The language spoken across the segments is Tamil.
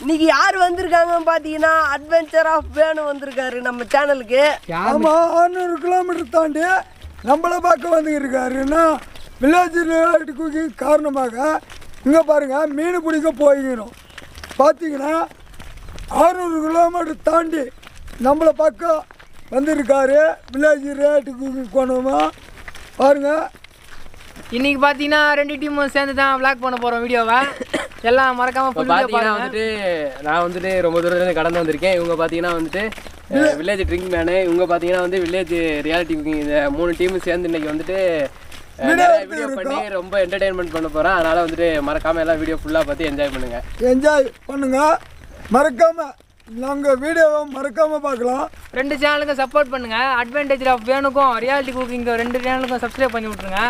இன்னைக்கு யார் வந்திருக்காங்கன்னு பார்த்தீங்கன்னா அட்வென்ச்சர் ஆஃப் வேணு வந்திருக்காரு நம்ம சேனலுக்கு ஆமா ஆறுநூறு கிலோமீட்டர் தாண்டி நம்மளை பார்க்க வந்து இருக்காருன்னா வில்லேஜ் குக்கி காரணமாக இங்கே பாருங்க மீன் பிடிக்க போய்க்கிறோம் பார்த்தீங்கன்னா ஆறுநூறு கிலோமீட்டர் தாண்டி நம்மளை பார்க்க வந்திருக்காரு. வில்லேஜ் ரேட்டு குக்கி கொண்டுமா பாருங்க. இன்னைக்கு பார்த்தீங்கன்னா ரெண்டு டீமும் சேர்ந்து தான் விளாக் பண்ண போகிறோம் வீடியோவை எல்லாம் மறக்காம பார்த்தீங்கன்னா வந்துட்டு நான் வந்துட்டு ரொம்ப தூரத்துலேருந்து கடந்து வந்திருக்கேன். இவங்க பார்த்தீங்கன்னா வந்துட்டு வில்லேஜ் ட்ரிங்க் மேனு இவங்க பார்த்தீங்கன்னா வந்து வில்லேஜ் ரியாலிட்டி குக்கிங் இந்த மூணு டீமும் சேர்ந்து இன்னைக்கு வந்துட்டு வீடியோ பண்ணி ரொம்ப என்டர்டைன்மெண்ட் பண்ண போகிறோம் அதனால வந்துட்டு மறக்காம எல்லாம் வீடியோ ஃபுல்லாக பார்த்து என்ஜாய் பண்ணுங்க. என்ஜாய் பண்ணுங்க. மறக்காம நாங்கள் வீடியோவை மறக்காம பார்க்கலாம். ரெண்டு சேனலுக்கும் சப்போர்ட் பண்ணுங்க. அட்வான்டேஜ் ஆஃப் வேணுக்கும் ரியாலிட்டி குக்கிங் ரெண்டு சேனலுக்கும் சப்ஸ்கிரைப் பண்ணி விட்ருங்க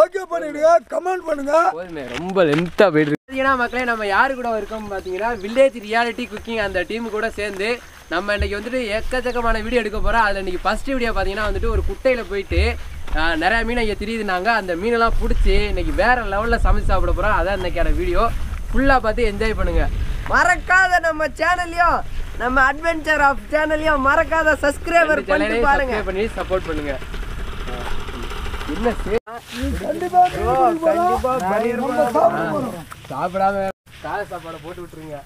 ஓகே பண்ணிடுங்க. கமெண்ட் பண்ணுங்க. போதுமே ரொம்ப லென்த்தாக போயிட்டு. பார்த்தீங்கன்னா மக்களே நம்ம யாரு கூட இருக்கோம் பார்த்தீங்கன்னா வில்லேஜ் ரியாலிட்டி குக்கிங் அந்த டீம் கூட சேர்ந்து நம்ம இன்னைக்கு வந்துட்டு எக்கச்சக்கமான வீடியோ எடுக்க போகிறோம் அதில் இன்னைக்கு ஃபர்ஸ்ட் வீடியோ பார்த்தீங்கன்னா வந்துட்டு ஒரு குட்டையில் போயிட்டு நிறைய மீனை இங்கே தெரியுதுனாங்க அந்த மீனெல்லாம் பிடிச்சி இன்னைக்கு வேற லெவலில் சமைச்சு சாப்பிட போகிறோம் அதான் இன்னைக்கான வீடியோ ஃபுல்லாக பார்த்து என்ஜாய் பண்ணுங்க. மறக்காத நம்ம சேனல்லையும் நம்ம அட்வென்ச்சர் ஆஃப் சேனல்லையும் மறக்காத சப்ஸ்கிரைபர் பண்ணிட்டு பாருங்க. பண்ணி சப்போர்ட் பண்ணுங்க. கண்டிப்பா சாப்பிடாம கால சாப்பாடை போட்டு விட்டுருங்க.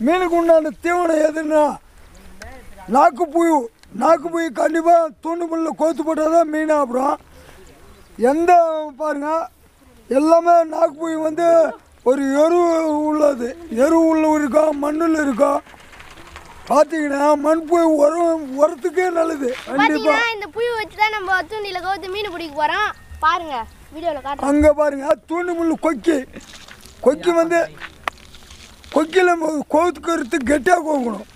மீனுக்கு உண்டான தீவனம் எதுன்னா நாக்கு புழு நாக்கு புழு கண்டிப்பாக தூண்டு முள்ள கோத்து போட்டால் தான் மீன் அப்புறம் எந்த பாருங்க எல்லாமே நாக்கு புழு வந்து ஒரு எரு உள்ளது. எரு உள்ள இருக்கும் மண்ணில் இருக்கும் பார்த்தீங்கன்னா மண் புழு உரம் உரத்துக்கே நல்லது. கண்டிப்பாக இந்த புழு வச்சு தான் நம்ம தூண்டில கவுத்து மீன் பிடிக்க போறோம். பாருங்க காட்டுறேன். அங்கே பாருங்க தூண்டு முள் கொக்கி. கொக்கி வந்து கொக்கியில் கோத்துக்கிறது கெட்டியாக கோக்கணும்.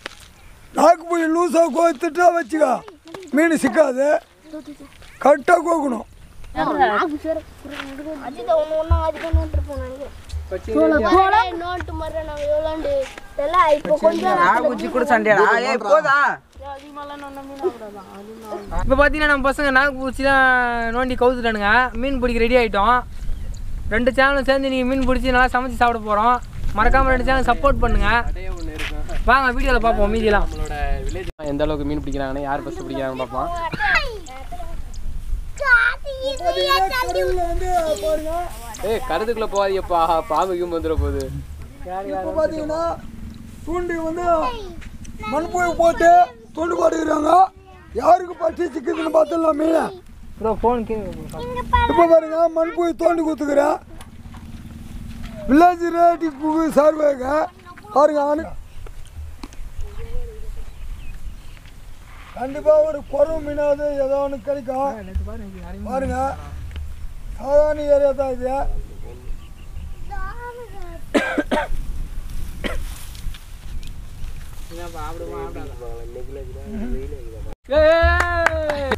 நாக்கு போய் லூஸாக கோத்துட்டா வச்சுக்கா. மீன் சிக்காது. கரெக்டாக கோக்கணும். இப்போ பார்த்தீங்கன்னா நம்ம பசங்க நாக்கு பூச்சி தான் நோண்டி கவுத்துட்டானுங்க. மீன் பிடிக்க ரெடி ஆகிட்டோம் ரெண்டு சேனலும் சேர்ந்து நீங்கள் மீன் பிடிச்சி நல்லா சமைச்சு சாப்பிட போகிறோம் மறக்காமல் ரெண்டு சேனல் சப்போர்ட் பண்ணுங்க. வாங்க வீடியோவில் பார்ப்போம் மீதியெல்லாம். நம்மளோட வில்லேஜ் எந்த அளவுக்கு மீன் பிடிக்கிறாங்கன்னு யார் ஃபஸ்ட்டு பிடிக்கிறாங்கன்னு பார்ப்போம். வந்து ஏய் கருதுக்குள்ள போகாதீங்கப்பா. பாம்புக்கும் வந்துட போகுது. இப்போ பார்த்தீங்கன்னா தூண்டி வந்து மண் போய் போட்டு தூண்டு போட்டுக்கிறாங்க. யாருக்கு பட்டி சிக்குதுன்னு பார்த்துடலாம் மீனை? ப்ரோ ஃபோன் இப்போ பாருங்க மண் போய் தோண்டி கொடுத்துக்கிறேன் வில்லேஜ் ரேட்டி குகு சார்பாக பாருங்க அனு கண்டிப்பாக ஒரு குறவு மீனாவது ஏதோ ஒன்று கிடைக்கும். பாருங்க சாதாரண ஏரியா தான் இது?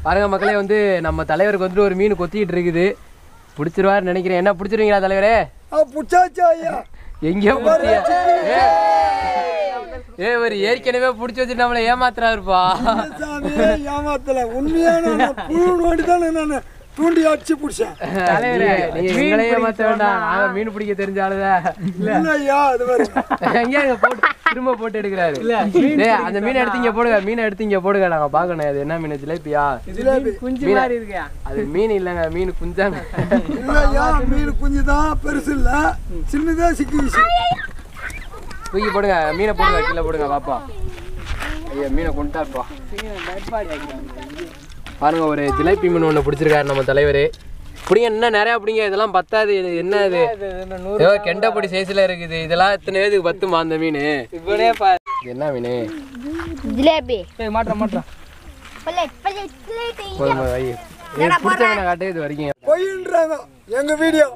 பாருங்க மக்களே வந்து நம்ம தலைவருக்கு வந்துட்டு ஒரு மீன் கொத்திட்டு இருக்குது. பிடிச்சிருவாரு நினைக்கிறேன். என்ன பிடிச்சிருவீங்களா தலைவரே? ஆ புச்சாச்சா ஐயா. எங்கேயோ ஏ ஒரு ஏற்கனவே பிடிச்சி வச்சுட்டு நம்மளை ஏமாத்துறாருப்பா. ஏமாத்தல? உண்மையான நான் தூண்டி அடிச்சு பிடிச்சேன். தலைவரே நீங்க எங்களை ஏமாத்த வேண்டாம். நாங்க மீன் பிடிக்க தெரிஞ்ச ஆளுதான். இல்லை. ஐயா அது எங்க போட்டு திரும்ப போட்டு எடுக்கிறாரு. டேய் அந்த மீன் எடுத்து இங்க போடுங்க மீனை எடுத்து இங்க போடுங்க. நாங்க பாக்கணும் அது என்ன மீன் ஜிலேபியா குஞ்சு மாதிரி இருக்கா அது மீன் இல்லைங்க மீன் குஞ்சாங்க. இல்லை மீன் குஞ்சு தான் பெருசு இல்லை. சின்னதாக சிக்கிச்சு தூக்கி போடுங்க மீனை போடுங்க கீழே போடுங்க பாப்பா. ஐயா மீனை கொண்டாப்பா பாருங்க ஒரு ஜிலேபி மீன் ஒன்று பிடிச்சிருக்காரு நம்ம தலைவர். பிடிங்க இன்னும் நிறையா பிடிங்க இதெல்லாம் பத்தாது இது என்ன இது? ஏதோ கெண்டப்பொடி சைஸ்ல இருக்குது. இதெல்லாம் எத்தனை பேருக்கு பத்துமா அந்த மீன்? இது என்ன மீன்? ஜிலேபி. வை இது பிடிச்ச மீனை காட்டு இது வரைக்கும். பொய்ன்றாங்க வீடியோ.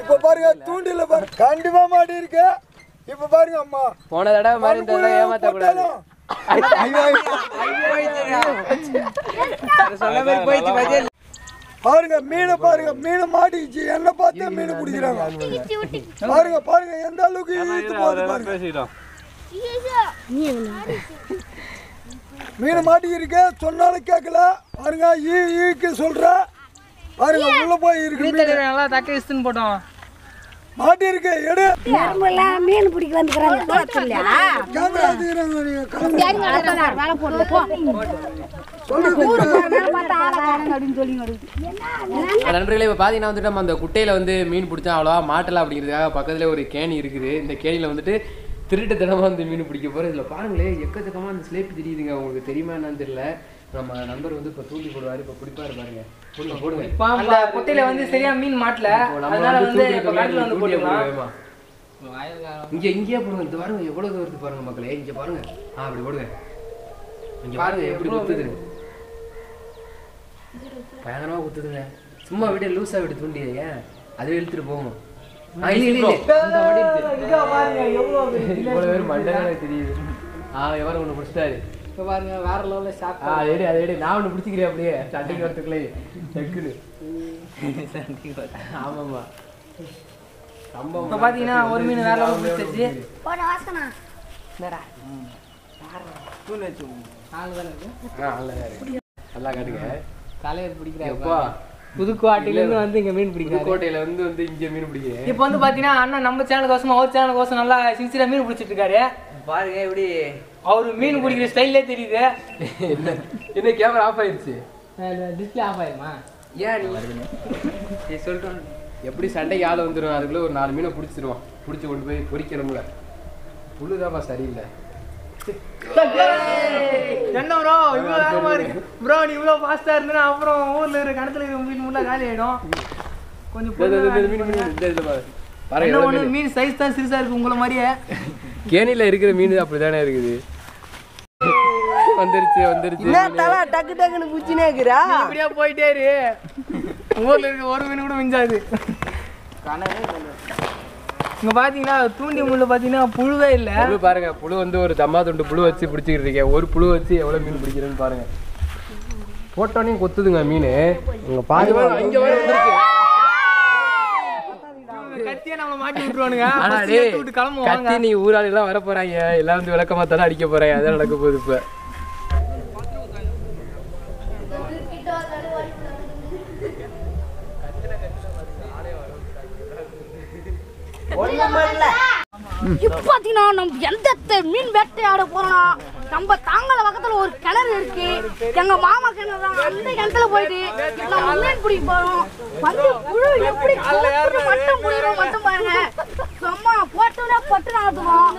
இப்போ பாருங்க தூண்டில பாருங்க கண்டிப்பா மாட்டி இருக்கு இப்போ பாருங்க அம்மா. போன தடவை மாதிரி இந்த பாருங்க மீனை பாருங்க மீனை மாட்டிக்கிச்சு. என்ன பார்த்து மீன் பிடிக்கிறாங்க. பாருங்க பாருங்க எந்த அளவுக்கு இழுத்து போகுது பாருங்க. மீன் மாட்டிக்கிருக்கு சொன்னாலும் கேட்கல. பாருங்க ஈ ஈக்கு சொல்கிறேன் பாருங்க உள்ள போய் இருக்கு நல்லா தக்க இஸ்துன்னு போட்டோம். மாட்டியிருக்கு எடு. எறும்பெல்லாம் மீன் பிடிக்க வந்துக்கிறாங்க. கேமரா எடுத்துக்கிறாங்க நீங்க கிளம்பு. வேலை போடல போ. நண்பர்களே இப்போ பார்த்தீங்கன்னா வந்துட்டு நம்ம அந்த குட்டையில் வந்து மீன் பிடிச்சா அவ்வளோவா மாட்டல அப்படிங்கிறதுக்காக பக்கத்தில் ஒரு கேணி இருக்குது. இந்த கேணியில் வந்துட்டு திருட்டுத்தனமாக வந்து மீன் பிடிக்க போகிறோம் இதில் பாருங்களேன் எக்கச்சக்கமாக அந்த ஸ்லேப் தெரியுதுங்க. உங்களுக்கு தெரியுமா என்னன்னு தெரியல. நம்ம நண்பர் வந்து இப்போ தூண்டி போடுவார் இப்போ பிடிப்பாரு பாருங்க. அந்த குட்டையில வந்து சரியா மீன் மாட்டல. அதனால வந்து இப்போ கடத்துல வந்து போட்டுக்கலாம். போடுவேமா. இங்க இங்கேயே போடுங்க. இந்த பாருங்க எவ்வளவு தூரத்து பாருங்க மக்களே. இங்க பாருங்க. ஆ அப்படி போடுங்க. இங்க பாருங்க எப்படி குத்துது. பயங்கரமா குத்துதுங்க. சும்மா விட லூசா விட்டு தூண்டி ஏன்? அதுவே இழுத்துட்டு போகும். தெரியுது ஆ எவரும் ஒண்ணு பிடிச்சிட்டாரு. இப்போ பாருங்க வேற லெவல்ல ஷாக் ஆ எடு அதை எடு. நான் ஒண்ணு பிடிச்சிக்கிறேன் அப்படியே. சண்டைக்கு வரத்துக்குள்ளே டக்குன்னு. ஆமாம்மா. சம்பவம் இப்போ பார்த்தீங்கன்னா ஒரு மீன் வேற லெவல் பிடிச்சிருச்சு. போட வாசனா. எப்பா? புதுக்கோட்டையிலேருந்து வந்து இங்க மீன் பிடிக்கிறாரு. புதுக்கோட்டையில வந்து வந்து இங்க மீன் பிடிக்கிறேன் இப்போ வந்து பார்த்தீங்கன்னா அண்ணன் நம்ம சேனலுக்கோசம் அவர் சேனலுக்கோசம் நல்லா சின்சியராக மீன் பிடிச்சிட்டு இருக்காரு. பாருங்க எப்படி அவர் மீன் பிடிக்கிற ஸ்டைல்லே தெரியுது என்ன என்ன கேமரா ஆஃப் ஆயிருச்சு டிஸ்பிளே ஆஃப் ஆயிருமா ஏன் நீ சொல்லிட்டோம் எப்படி சண்டைக்கு ஆள் வந்துடும் அதுக்குள்ள ஒரு நாலு மீனை பிடிச்சிருவான் பிடிச்சி கொண்டு போய் பொரிக்கணும்ல புழுதாப்பா சரியில்லை என்ன ப்ரோ இவ்வளோ இருக்கு ப்ரோ நீ இவ்வளோ ஃபாஸ்ட்டாக இருந்தனா அப்புறம் ஊரில் இருக்கிற கிணத்துல இருக்கிற மீன் முள்ள காலி ஆயிடும் கொஞ்சம் மீன் மீன் சைஸ் தான் சிறுசா இருக்கு உங்களை மாதிரியே கேணியில இருக்கிற மீன் அப்படிதானே இருக்குது? வந்துருச்சு வந்துருச்சு. என்ன தலை டக்கு டக்குன்னு குச்சினே இருக்கிறா நீ இப்படியே போயிட்டே இரு. ஊர்ல இருக்க ஒரு மீன் கூட மிஞ்சாது. இங்க பாத்தீங்கன்னா தூண்டி முள்ள பாத்தீங்கன்னா புழுவே இல்ல. புழு பாருங்க புழு வந்து ஒரு தம்மா துண்டு புழு வச்சு பிடிச்சிக்கிட்டு இருக்கேன் ஒரு புழு வச்சு எவ்வளவு மீன் பிடிக்கிறேன்னு பாருங்க. போட்டோன்னே கொத்துதுங்க மீன். இங்க பாருங்க இங்க வர கத்தியே நம்ம மாட்டி விட்டுருவானுங்க. ஆனா first டேய், எடுத்து விட்டு கிளம்புவோம் கத்தி வாங்க. நீ ஊராளி எல்லாம் வர போறாங்க எல்லாம் வந்து விளக்கமா தானே அடிக்க போறாங்க. அதான் நடக்க போகுது இப்ப. நம்ம எந்த மீன் வேட்டையாட போறோம்னா நம்ம தாங்கல பக்கத்துல ஒரு கிணறு இருக்கு. எங்க மாமா கிணறு தான். அந்த கிணத்துல போயிட்டு நம்ம மீன் பிடிக்க போறோம். வந்து புழு எப்படி மட்டும் புடிக்கிறோம் மட்டும் பாருங்க. சும்மா போட்டோன்னே பட்டு நடத்துவோம்.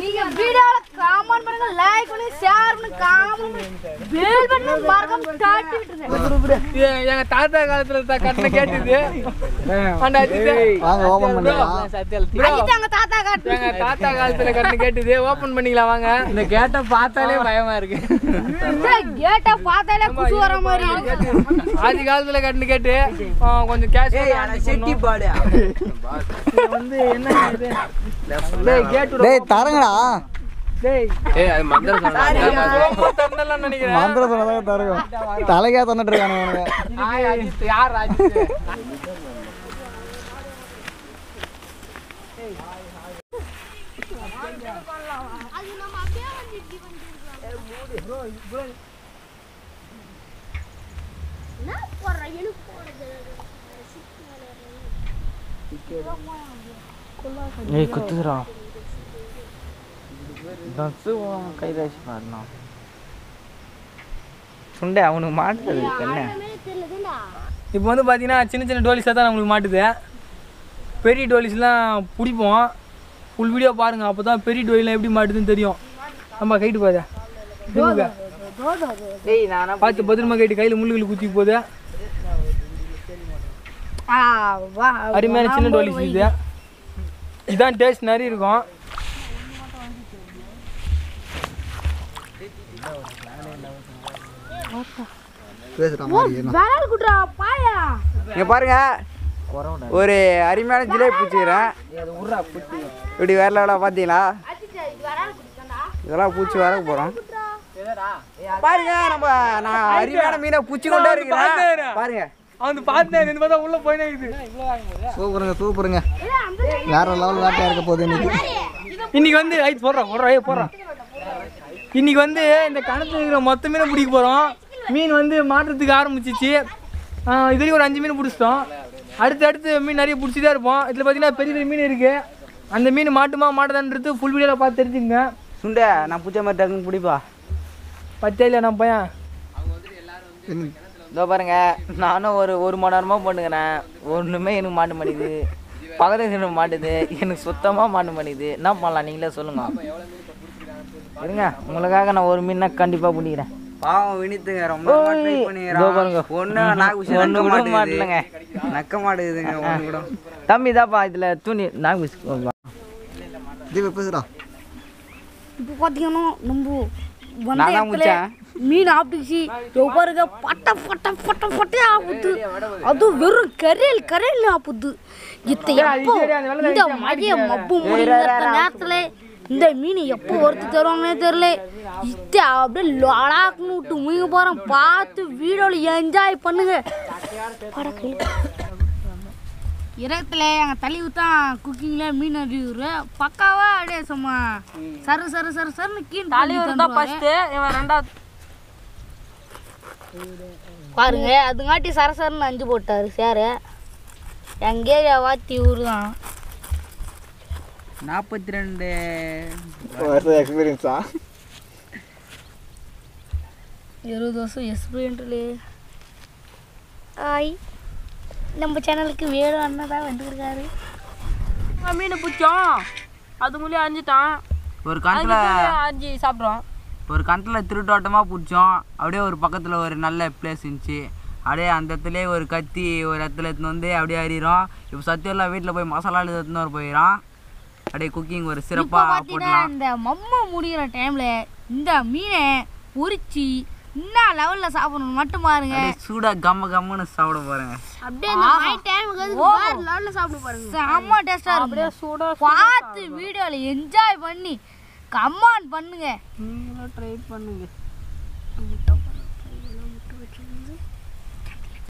நீங்க வீடியோல காமெண்ட் பண்ணுங்க லைக் பண்ணி ஷேர் பண்ணி காமெண்ட் பெல் பட்டன் மறக்காம தட்டி விட்டுருங்க. ஏ- எங்க தாத்தா காலத்துல த- கட்டின கேட்டுது. வாங்க ஓபன் பண்ணிக்கலாம் தாத்தா எங்க தாத்தா காலத்துல கட்டின கேட்டுது. ஓபன் பண்ணிக்கலாம் வாங்க. இந்த கேட்ட பார்த்தாலே பயமா இருக்கு. கேட்டா பார்த்தாலே குசு வர மாதிரி இருக்கு. ஆதி காலத்துல கட்டின கேட்டு கொஞ்சம் கேஷ் செட்டி பாடு. வந்து என்ன இது? டேய் கேட்டு டேய் தரங்கடா. தலைக்கே தந்துட்டு இருக்கானுங்க யார் அஜித் அது நம்ம அப்படியே வந்து இப்படி வந்துருக்கலாம் என்ன போடுற எனக்கு போடுறது ஏய் குத்துறா தசு கைதாசி பாடணும் சுண்டை அவனுக்கு மாட்டுது என்ன? இப்போ வந்து பார்த்தீங்கன்னா சின்ன சின்ன டோலிஸாக தான் நம்மளுக்கு மாட்டுது. பெரிய டோலிஸ்லாம் பிடிப்போம். ஃபுல் வீடியோ பாருங்கள் அப்போ தான் பெரிய டோலிலாம் எப்படி மாட்டுதுன்னு தெரியும். நம்ம கைட்டு பாரு. பார்த்து பத்திரமா கைட்டு கையில் முள்ளுகள் குத்தி போகுது ஆ, வா அருமையான சின்ன டோலிஸ் இது இதான் டேஸ்ட் நிறைய இருக்கும். இங்க பாருங்க. ஒரு அருமையான ஜிலேபி பிடிச்சிக்கிறேன் இப்படி வேற லெவலாக பார்த்தீங்களா? இதெல்லாம் பூச்சி வர போகிறோம் பாருங்க நம்ம நான் அருமையான மீனை பூச்சி கொண்டே இருக்கிறேன் பாருங்க. அவன் பார்த்தேன் இந்த மாதிரி உள்ள போயினே இது. சூப்பருங்க சூப்பருங்க. வேற லெவல் வேட்டையா இருக்க போகுது இன்னைக்கு. இன்னைக்கு வந்து ஐ போடுறான் போடுறான் ஏய் போடுறான் இன்னைக்கு வந்து இந்த கணத்துல இருக்கிற மொத்த மீனை பிடிக்க போகிறோம் மீன் வந்து மாட்டுறதுக்கு ஆரம்பிச்சிச்சு. இதுலேயும் ஒரு அஞ்சு மீன் பிடிச்சிட்டோம். அடுத்து அடுத்து மீன் நிறைய பிடிச்சி தான் இருப்போம். இதில் பார்த்தீங்கன்னா பெரிய பெரிய மீன் இருக்குது அந்த மீன் மாட்டுமா மாட்டுதான்றது ஃபுல் வீடியோவில் பார்த்து தெரிஞ்சுங்க சுண்டை நான் பிடிச்ச மாதிரி டக்குன்னு பிடிப்பா. பத்தே இல்லை நான் பையன் இதோ பாருங்க நானும் ஒரு ஒரு மணி நேரமாக பண்ணுக்கிறேன் ஒன்றுமே எனக்கு மாட்ட மாட்டேங்குது. பக்கத்துல எனக்கு மாட்டுது. எனக்கு சுத்தமாக மாட்ட மாட்டேங்குது. என்ன பண்ணலாம்? நீங்களே சொல்லுங்க. இருங்க உங்களுக்காக நான் ஒரு மீனை கண்டிப்பாக பிடிக்கிறேன். பாவம் வினித்துங்க ரொம்ப. பண்ணிக்கிறான். நக்க கூட. மாட்டலங்க. நக்க மாட்டேங்குதுங்க ஒண்ணு கூட. தம்பி தாப்பா இதில் துணி தீப பேசுடா. இப்போ பார்த்தீங்கன்னா நம்ம மீன் ஆப்பிடுச்சு பாருங்க பட்ட பட்ட பட்ட பட்டே ஆப்புது அதுவும் வெறும் கரையல் கரையல் ஆப்புது. இத்த எப்போ இந்த மதிய மப்பு முடிகிற நேரத்துல இந்த மீன் எப்போ ஒருத்தி தருவாங்கன்னே தெரியல. இத்த அப்படியே லடாக்குன்னு விட்டு முயங்க போறோம் பார்த்து வீடியோல என்ஜாய் பண்ணுங்க. இரத்துல எங்கள் தலைவு தான் குக்கிங்கில் மீன் அறிவுரு பக்காவா அப்படியே சும்மா. சரு சரு சரு சருன்னு கீழ் தலைவர் தான் ஃபஸ்ட்டு இவன் ரெண்டாவது. பாருங்க அதுங்காட்டி சர சரன்னு அஞ்சு போட்டாரு சேரு. எங்கள் ஏரியா வாத்தி ஊர் தான் நாற்பத்தி ரெண்டு வருஷம் எக்ஸ்பீரியன்ஸா இருபது வருஷம் எக்ஸ்பீரியன்ட்லே ஆய். நம்ம சேனலுக்கு வேறு அண்ணன் தான் வந்துருக்காரு. மீன் பிடிச்சோம் அது மூலியம் அஞ்சுட்டான் ஒரு கணத்தில் அஞ்சு சாப்பிட்றோம். ஒரு கணத்தில் திருட்டோட்டமாக பிடிச்சோம். அப்படியே ஒரு பக்கத்தில் ஒரு நல்ல பிளேஸ் இருந்துச்சு. அப்படியே அந்த இடத்துலயே ஒரு கத்தி ஒரு இடத்துல எடுத்துன்னு வந்து அப்படியே அறிகிறோம் இப்போ சத்தியம்லாம் வீட்டில் போய் மசாலா எடுத்துன்னு வர போயிடும் அப்படியே குக்கிங் ஒரு சிறப்பாக இந்த மம்மா முடிகிற டைம்ல இந்த மீனை பொரிச்சு என்ன லெவல்ல சாப்பிடணும்? மட்டும் பாருங்க. சூடாக கம்ம கம்முன்னு சாப்பிட போகிறேங்க அப்படியே இந்த மை டைமுக்கு வேற லெவல்ல சாப்பிட்டு பாருங்க செம்ம டேஸ்டா இருக்கும் அப்படியே சூடா பார்த்து வீடியோல என்ஜாய் பண்ணி கம்மான் பண்ணுங்க. நீங்களும் ட்ரை பண்ணுங்க.